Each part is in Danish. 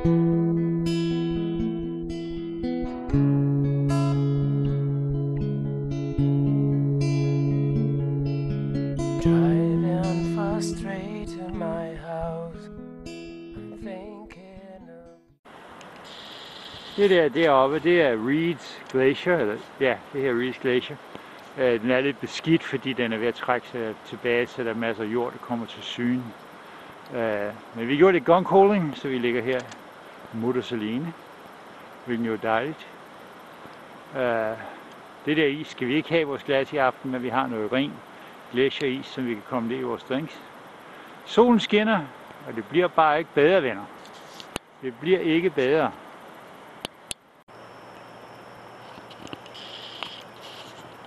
Det der deroppe, det er Reeds Glacier, eller ja, det her Reeds Glacier. Øh, Den er lidt beskidt, fordi den er ved at trække sig tilbage, så der er masser af jord, der kommer til syne. Øh, Men vi gjorde lidt guncoaling, så vi ligger her mutters alene, hvilket jo er dejligt. Øh, Det der is skal vi ikke have i vores glas i aften, men vi har noget ren glacieris, som vi kan komme ned i vores drinks. Solen skinner, og det bliver bare ikke bedre, venner. Det bliver ikke bedre.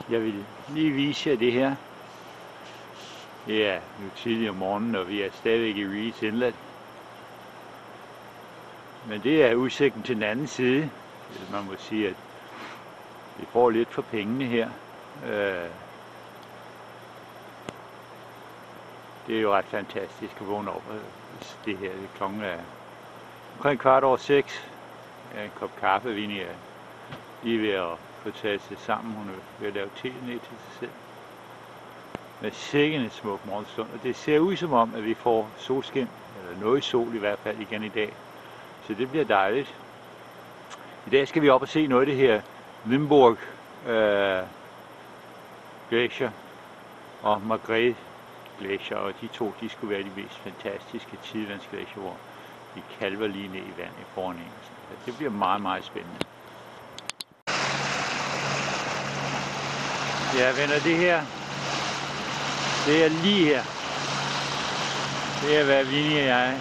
Jeg vil lige vise jer det her. Det er nu tidlig om morgenen, og vi er stadigvæk i Reeds Inlet. Men det er udsigten til den anden side. Man må sige, at vi får lidt for pengene her. Øh, Det er jo ret fantastisk at vågne op. Øh, det her det klokken er omkring kvart over seks. En kop kaffe, Vinnie er lige ved at få taget sig sammen. Hun er ved at lave te ned til sig selv. Med sikkert en smuk morgenstund. Og det ser ud som om, at vi får solskin, eller noget sol i hvert fald igen i dag. Så det bliver dejligt. I dag skal vi op og se noget af det her Limburg øh, Glacier og Margrethe Glacier, og de to de skulle være de mest fantastiske tidlandsglacier, hvor de kalver lige ned i vand i foran en. Så det bliver meget, meget spændende. Ja, venner, det her, det er lige her. Det er, hvad Vinnie og jeg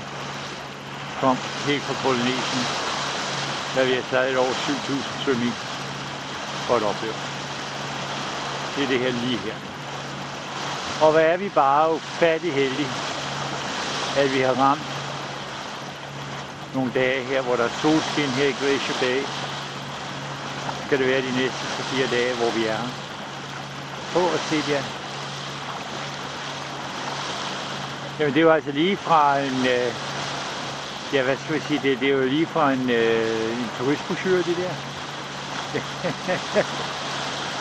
kom helt fra Polynesien, da vi har sejlet over 7.000 sømil for at opleve. Det er det her lige her. Og hvad er vi bare ufattelig heldige, at vi har ramt nogle dage her, hvor der er solskin her i Glacier Bay. Skal det være de næste 4 dage, hvor vi er På Prøv at se det. Jamen det var altså lige fra en, øh, ja hvad skal jeg sige, det, det er jo lige fra en, øh, en turistbrochure det der.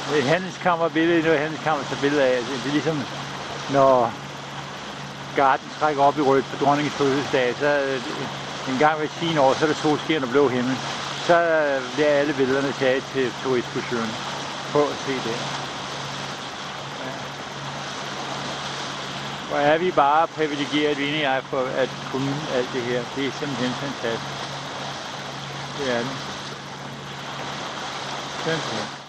Det et handelskammerbillede, noget handelskammer tager billeder af. Det er ligesom, når garden trækker op i rødt på dronningens fødselsdag, så øh, en gang hver 10 år, så er der solskin og blå himmel. Så øh, bliver alle billederne taget til turistbrochuren. Prøv at se det. Hvor er vi bare privilegeret, Vinde og jeg, for at kunne alt det her. Det er simpelthen fantastisk. Det er det. Fantastisk.